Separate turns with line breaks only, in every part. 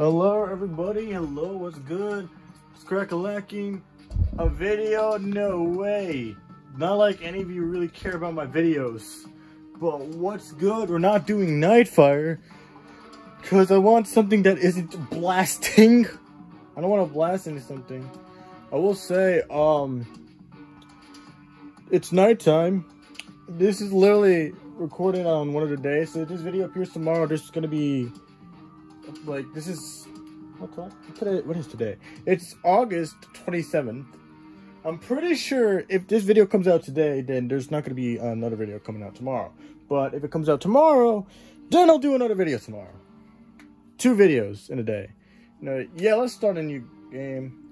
Hello, everybody. Hello, what's good? It's crackalacking. A video? No way. Not like any of you really care about my videos. But what's good? We're not doing Nightfire. Because I want something that isn't blasting. I don't want to blast into something. I will say, um, it's nighttime. This is literally recorded on one of the days. So this video appears tomorrow, there's going to be like this is what time? Today, what is today? It's August 27th. I'm pretty sure if this video comes out today, then there's not going to be another video coming out tomorrow. But if it comes out tomorrow, then I'll do another video tomorrow. Two videos in a day. Yeah, let's start a new game.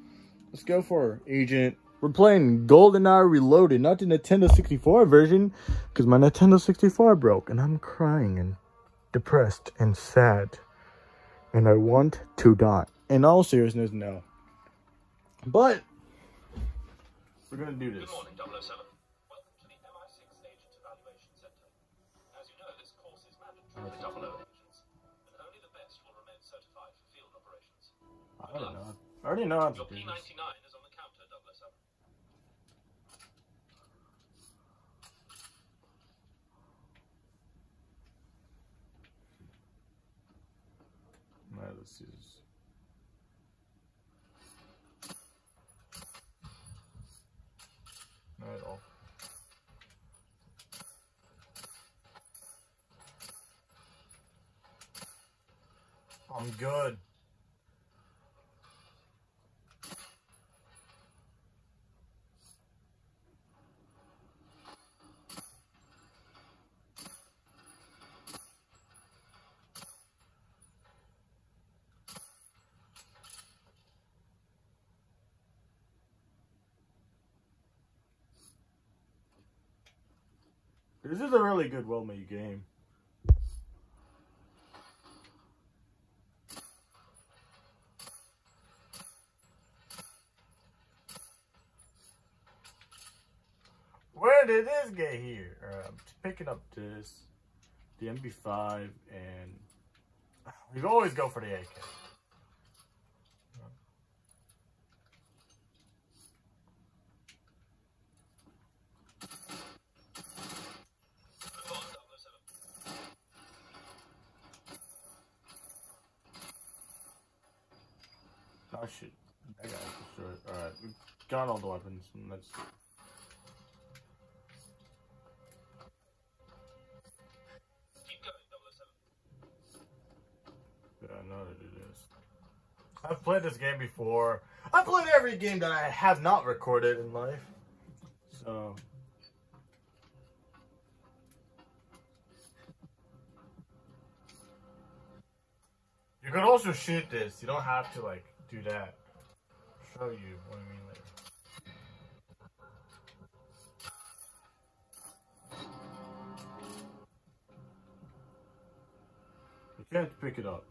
Let's go for Agent. We're playing GoldenEye Reloaded, not the Nintendo 64 version, because my Nintendo 64 broke, and I'm crying and depressed and sad and I want to die. In all seriousness, no. But we're gonna do this.
Good morning, 007. Welcome to the MI6 Agent Evaluation Center. As you know, this course is mandatory for 00 agents, and only the best will remain certified for field operations.
I don't know. I already know how to do this.
P99 is on the counter, 007.
This. All. I'm good. This is a really good, well-made game. Where did this get here? Um, I'm picking up this, the MP5, and we always go for the AK.
Good morning, 007.
Oh shit, that guy destroyed. Alright, we got all the weapons. and Let's.
Keep going, 007.
Yeah, I know to do this. I've played this game before. I've played every game that I have not recorded in life. So. You could also shoot this. You don't have to, like, do that. I'll show you what I mean later. You can't pick it up.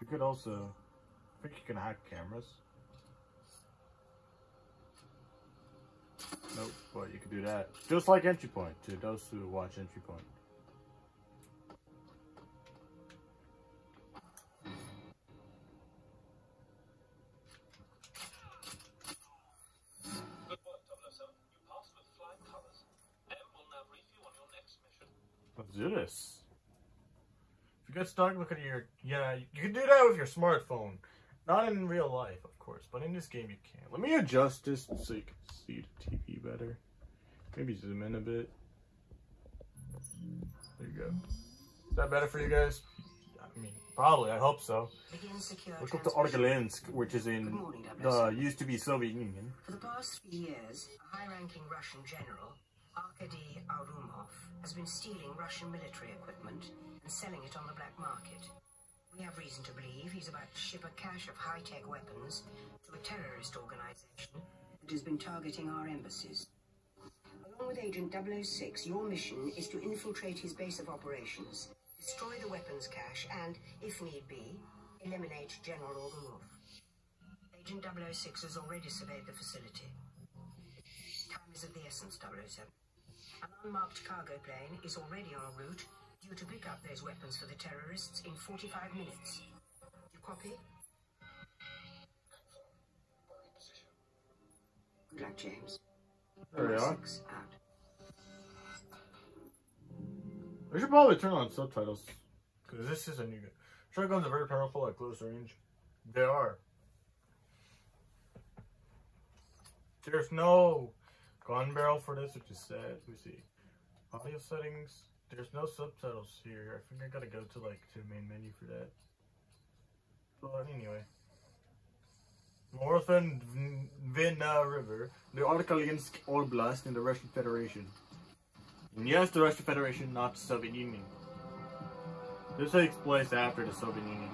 You could also, I think you can hack cameras. Nope, but you could do that. Just like Entry Point, to those who watch Entry Point. If you get stuck, look at your. Yeah, you can do that with your smartphone. Not in real life, of course, but in this game you can. Let me adjust this so you can see the TV better. Maybe zoom in a bit. There you go. Is that better for you guys? I mean, probably. I hope so. Let's go to
transmission.
Which is in
morning,
the used to be Soviet Union.
For the past three years, a high-ranking Russian general, Arkady Ourumov, has been stealing Russian military equipment and selling it on the black market. We have reason to believe he's about to ship a cache of high-tech weapons to a terrorist organization that has been targeting our embassies. Along with Agent 006, your mission is to infiltrate his base of operations, destroy the weapons cache, and, if need be, eliminate General Ourumov. Agent 006 has already surveyed the facility. Time is of the essence, 007. An unmarked cargo plane is already en route, due to pick up those weapons for the terrorists in 45 minutes. You copy? Good luck, James.
There we are.
Six.
We should probably turn on subtitles. Because this is a new game. Shotguns are very powerful at close range. They are. There's no Gun barrel for this, which is sad. We see audio settings. There's no subtitles here. I think I gotta go to like to the main menu for that. But anyway. Northern Dvina River, the Arkhangelsk Oblast in the Russian Federation. And yes, the Russian Federation, not the Soviet Union. This takes place after the Soviet Union.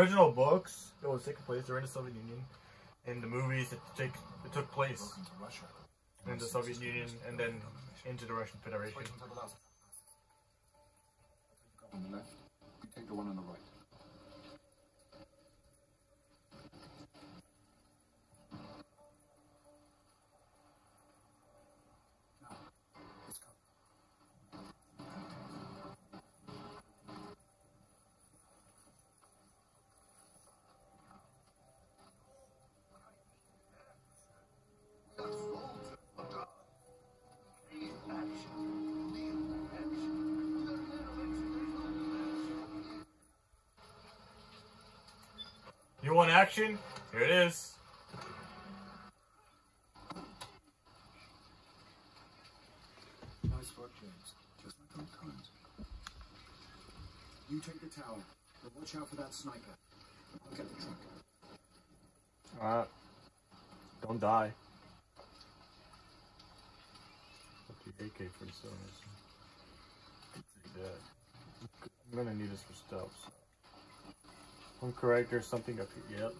Original books, it was taking place during the Soviet Union. In the movies, it, take, it took place in the Soviet Union and then into the Russian Federation.
On the left, you take the one on the right.
Action? Here it is.
Nice work, James. Just like old times. You take the tower, but watch out for that sniper. I'll get the truck.
Alright. Don't die. What the AK 47 is. Take that. I'm gonna need this for stealth. So. I'm correct, there's something up here. Yep.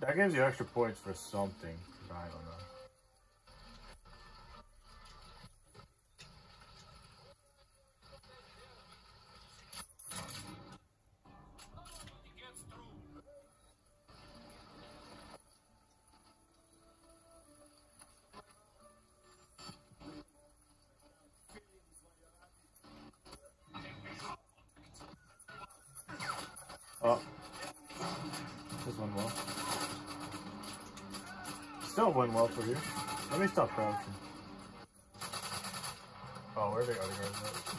That gives you extra points for something. I don't know. Oh, where are the other guys at?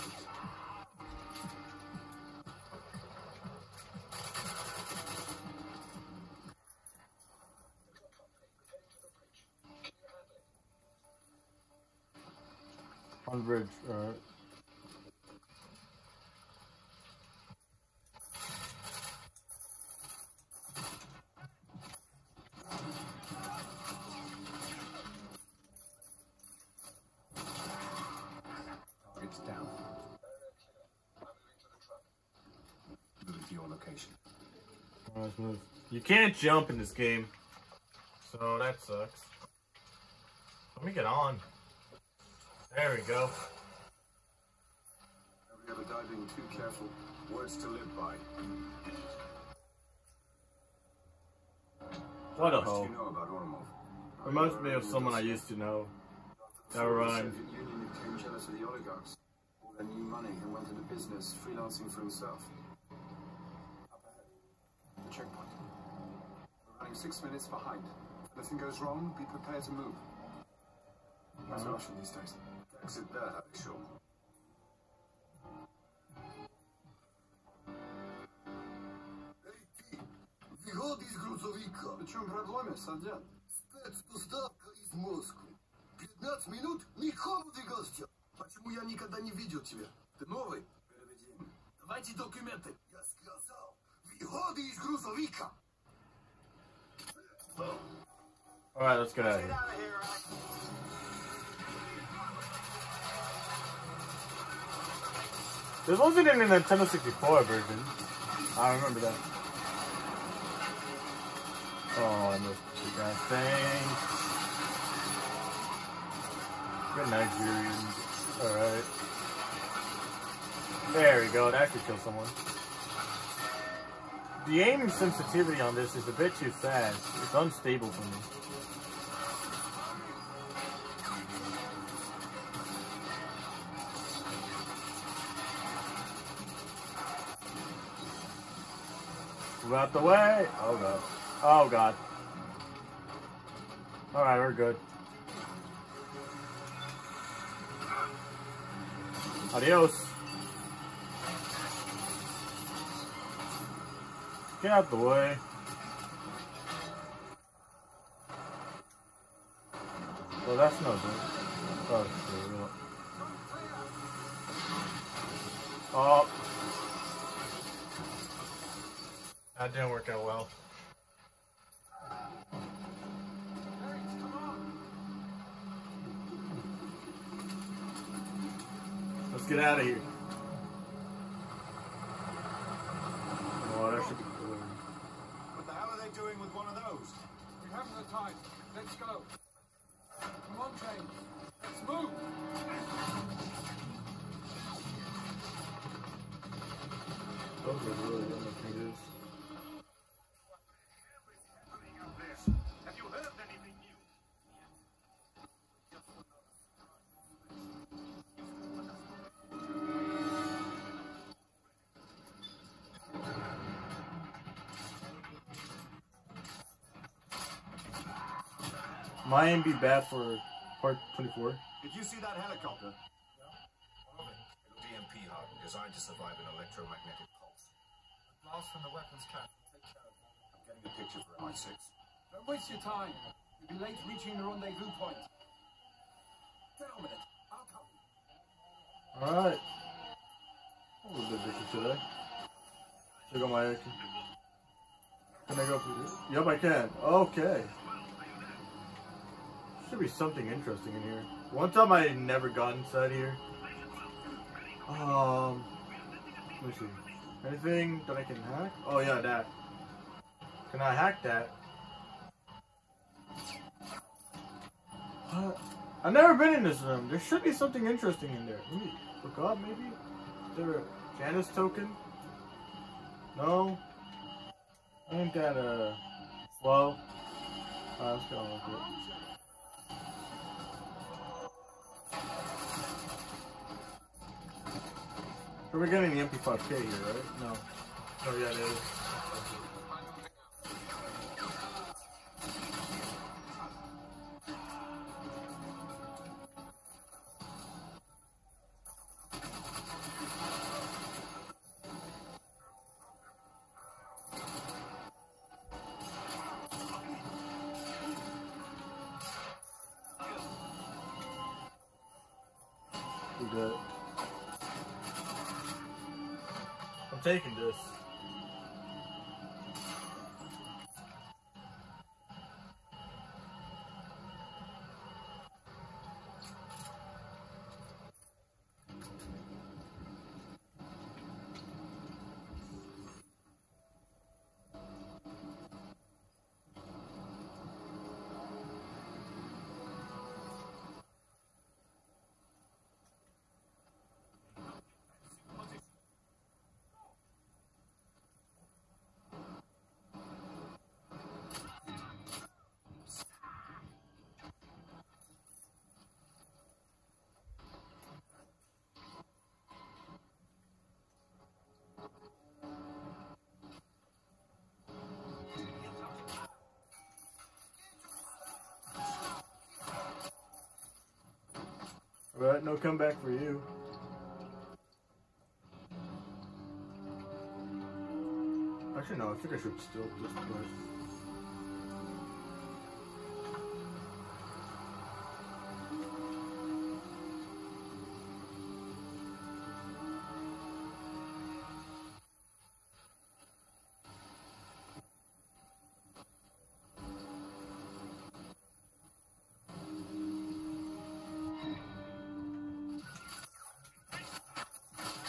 On bridge, alright. You can't jump in this game. So that sucks. Let me get on. There we go.
Never ever die too careful. Words to live by.
What a
What do
hoe.
you know?
Reminds me of someone I used to know. That
The Union became jealous of the oligarchs. All their new money and went into business, freelancing for himself. Up ahead. The checkpoint. Running six minutes behind. If anything goes wrong, be prepared to move. How's
Uh-huh.
Russia these days? Exit there, sure.
Выходи из грузовика!
В чем проблема, садят?
Спецпоставка из Москвы. 15 минут никому гостя. Почему я никогда не видел тебя? Ты новый?
Переведи.
Давайте документы. Я сказал, выходи из грузовика.
Alright, let's get out of here.
out of here, Alec.
This wasn't in the Nintendo 64 version. I remember that. Oh, I missed the guy thing. Good Nigerians. Alright. There we go. That could kill someone. The aiming sensitivity on this is a bit too fast. It's unstable for me. Out the way. Oh god. Oh god. Alright, we're good. Adios. Get out the way. Well, that's no good. Oh. Oh. That didn't work out well. Let's get out of here. Oh, that should be cool.
What the hell are they doing with one of those?
Haven't the time. Let's go.
My aim be bad for part 24.
Did you see that helicopter?
It'll DMP hub, designed to survive an electromagnetic pulse.
Blast from the weapons cap. Take care of it.
I'm getting a picture for MI6.
Don't waste your time. You'll be late reaching the rendezvous point. Film it. I'll come.
Alright. A little bit busy today. Check out my action. Can I go through this? Yep, I can. Okay. Should be something interesting in here. One time I never got inside here. Um, let me see. Anything that I can hack? Oh yeah, that. Can I hack that? Uh, I've never been in this room. There should be something interesting in there. Let me look up, maybe? Is there a Janus token? No? Ain't that a... Well... Uh, let's go we're getting the MP5K here, right? No. Oh yeah, it is. We good. I'm taking this. Alright, no comeback for you. Actually, no, I think I should still just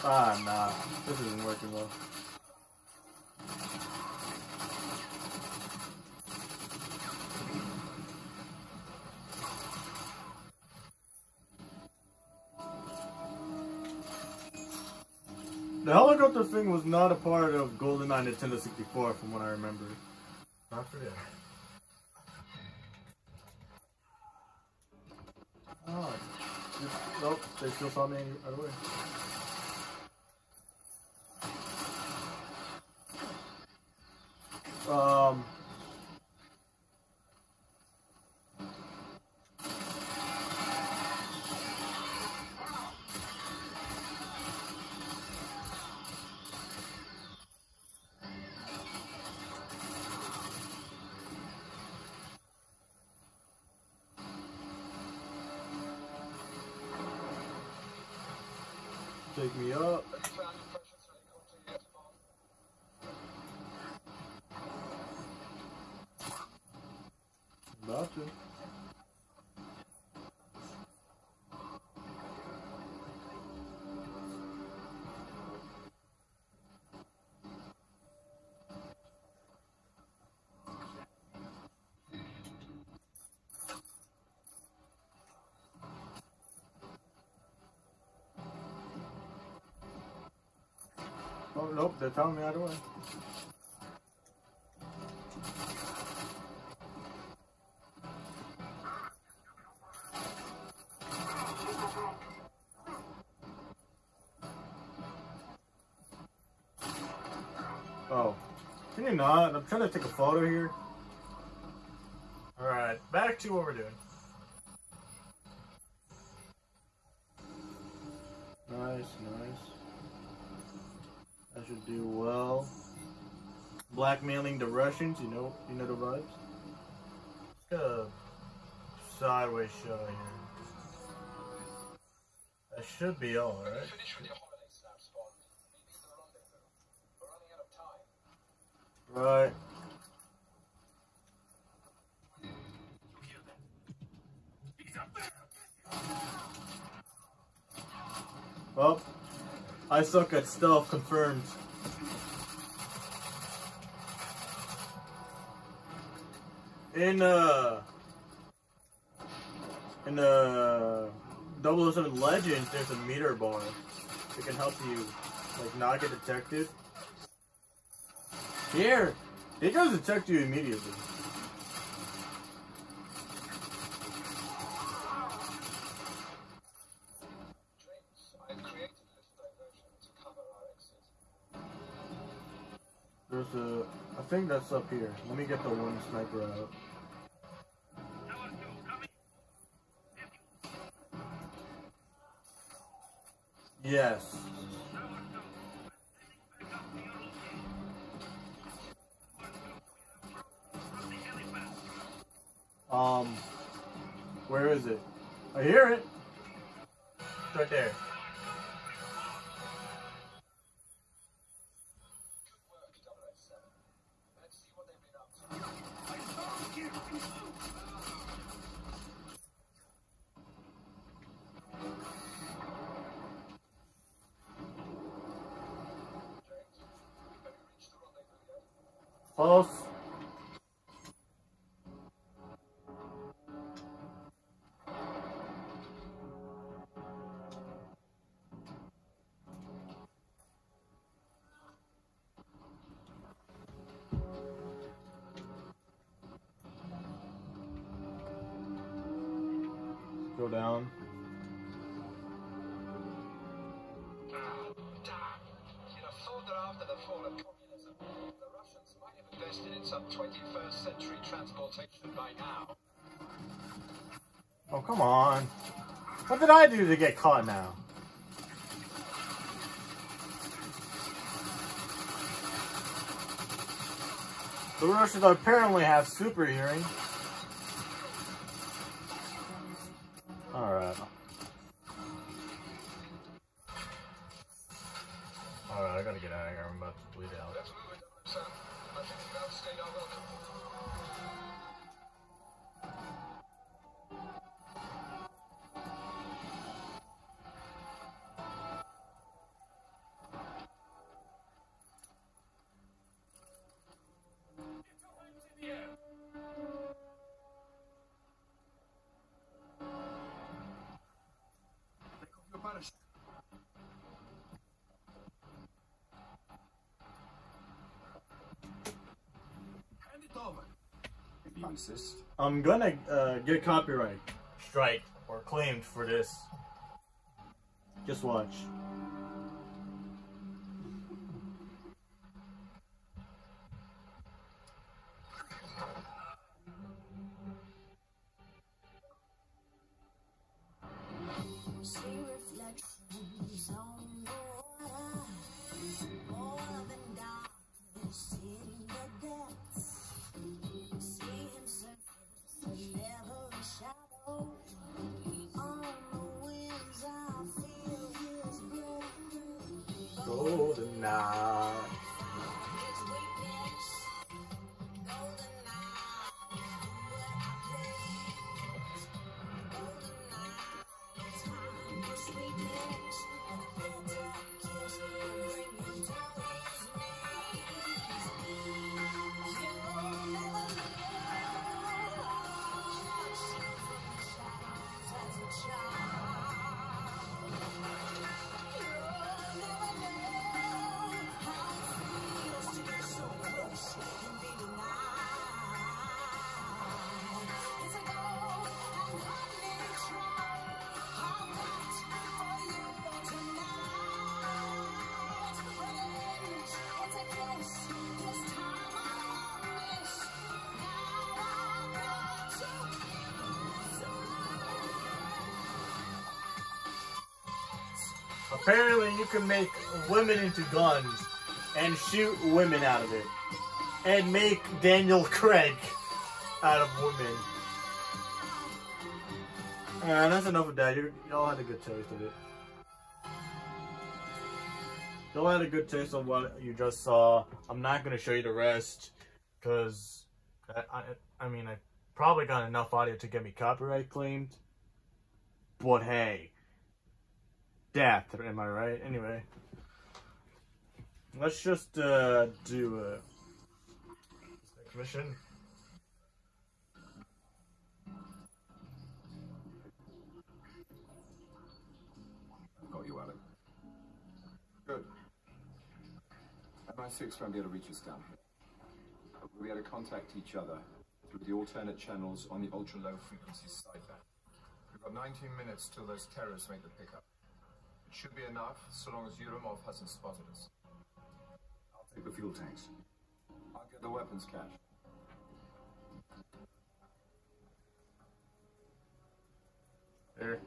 Ah, nah. This isn't working well. The helicopter thing was not a part of GoldenEye Nintendo 64, from what I remember. Not for that. Oh, nope, they still saw me right away. Um. About. Oh, nope, they're telling me out of the Oh. Can you not? I'm trying to take a photo here. Alright, back to what we're doing. Nice, nice. I should do well. Blackmailing the Russians, you know, you know the vibes. Let's sideways shot here. That should be all, right?
finish with your holiday snaps, Bond, meet me at the rendezvous. We're running out of time.
Right. Well, I suck at stealth, confirmed. In, uh, in, uh, 007 Legends, there's a meter bar that can help you, like, not get detected. Here, it does detect you immediately. There's a, I think that's up here. Let me get the one sniper out. Yes. Um, where is it? I hear it. It's right there.
Now.
Oh, come on. What did I do to get caught now? The Russians apparently have super hearing. Gotta get out of here. I'm about to bleed out.
Insist?
I'm gonna uh, get copyright strike or claimed for this. Just watch. Apparently, you can make women into guns and shoot women out of it, and make Daniel Craig out of women. Alright, that's enough of that. You y'all had a good taste of it. Y'all had a good taste of what you just saw. I'm not gonna show you the rest because I, I, I mean I probably got enough audio to get me copyright claimed. But hey, death. Am I right? Anyway, let's just uh, do a next mission.
I've got you, Alec. Good. MI6 won't be able to reach us down here. We'll be able to contact each other through the alternate channels on the ultra-low frequency sideband.
We've got 19 minutes till those terrorists make the pickup. Should be enough, so long as Ourumov hasn't spotted us.
I'll take the fuel tanks.
I'll get the weapons cache.
There.